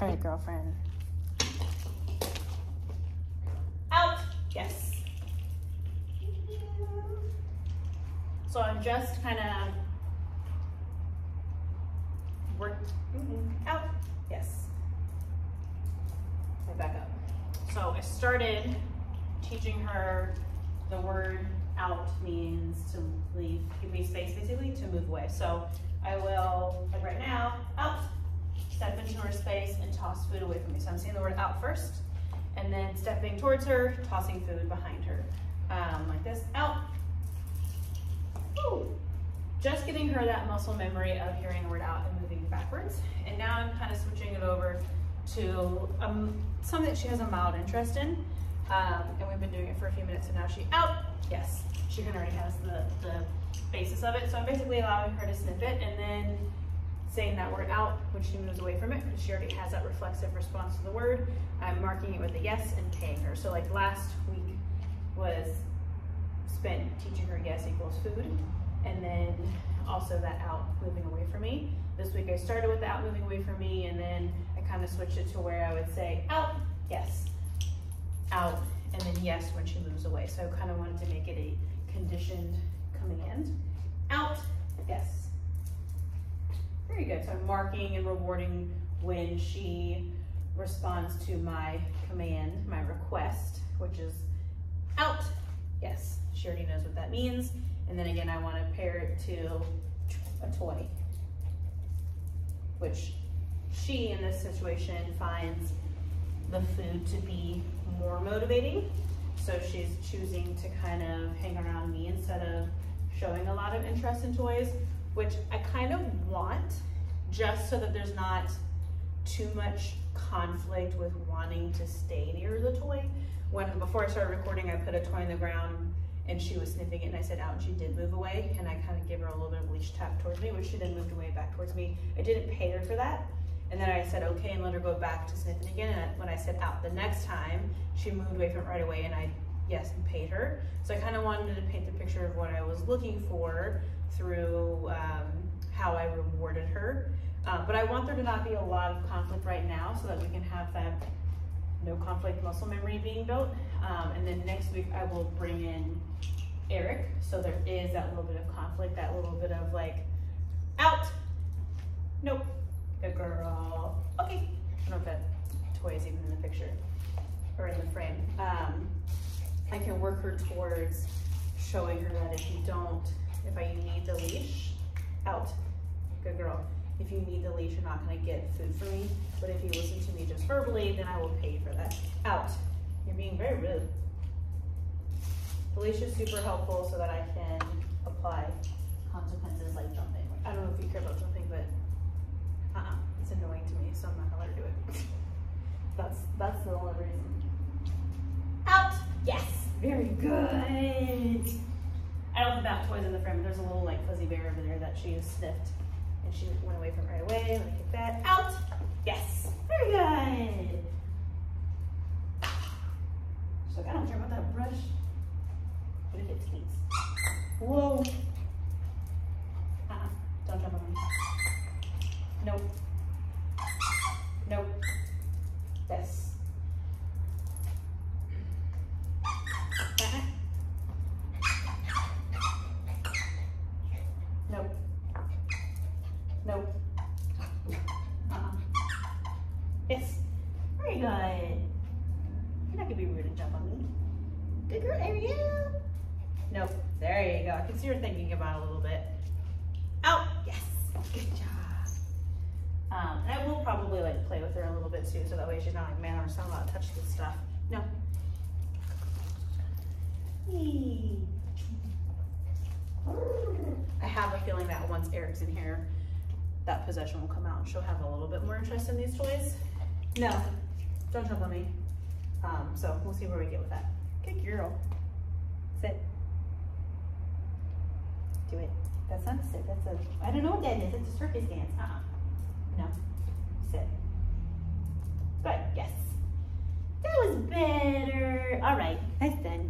All right, girlfriend. Out. Yes. So I'm just kind of work mm-hmm, out. Yes. Right back up. So I started teaching her the word out means to leave, give me space basically to move away. So I will, like right now, out, step into her space and toss food away from me. So I'm saying the word out first and then stepping towards her, tossing food behind her. Um, like this, out. Ooh. Just getting her that muscle memory of hearing the word out and moving backwards. And now I'm kind of switching it over to um, something that she has a mild interest in. Um, and we've been doing it for a few minutes and now she out. Yes, she already has the, the basis of it. So I'm basically allowing her to sniff it and then saying that word out when she moves away from it because she already has that reflexive response to the word. I'm marking it with a yes and paying her. So like last week was spent teaching her yes equals food and then also that out moving away from me. This week I started with the out moving away from me and then I kind of switched it to where I would say out, yes, out, and then yes when she moves away. So I kind of wanted to make it a conditioned command. Out, yes. Very good. So I'm marking and rewarding when she responds to my command, my request, which is out. Yes, she already knows what that means. And then again, I want to pair it to a toy, which she in this situation finds the food to be more motivating. So she's choosing to kind of hang around me instead of showing a lot of interest in toys, which I kind of want just so that there's not too much conflict with wanting to stay near the toy. When before I started recording, I put a toy on the ground and she was sniffing it and I said out and she did move away and I kind of gave her a little bit of leash tap towards me, which she then moved away back towards me. I didn't pay her for that. And then I said, okay, and let her go back to sniffing again. And when I said out the next time, she moved away from it right away and I, yes, and paid her. So I kind of wanted to paint the picture of what I was looking for through um, how I rewarded her. Um, but I want there to not be a lot of conflict right now so that we can have that no conflict muscle memory being built. Um, and then next week I will bring in Eric. So there is that little bit of conflict, that little bit of like, out, nope, good girl, okay. I don't know if that toy is even in the picture or in the frame. Um, I can work her towards showing her that if you don't, if I need the leash, out, good girl. If you need the leash, you're not gonna get food from me. But if you listen to me just verbally, then I will pay you for that. Out. You're being very rude. The leash is super helpful so that I can apply consequences like jumping. I don't know if you care about jumping, but uh-uh, it's annoying to me, so I'm not gonna let her do it. that's that's the only reason. Out. Yes. Very good. I don't have that toys in the frame. but There's a little like fuzzy bear over there that she sniffed and she went away from right away. Let me kick that out. Yes, very good. She's like, I don't care about that brush. What if it sneaks? Whoa. Uh-uh, don't jump on me. Nope. Nope. Yes. Uh-uh. Nope. Nope. Uh-uh. Yes. Very good. You're not gonna be rude and jump on me. Good girl, Ariel. Nope. There you go. I can see her thinking about it a little bit. Out. Yes. Good job. Um, and I will probably like play with her a little bit too, so that way she's not like, man, I'm not touch this stuff. No. I have a feeling that once Eric's in here, that possession will come out and she'll have a little bit more interest in these toys. No, don't jump on me. Um, so we'll see where we get with that. Good girl. Sit. Do it. That's not a sit. That's a, I don't know what that is. It's a circus dance. Uh-uh. No. Sit. Good. Yes. That was better. All right. Nice done.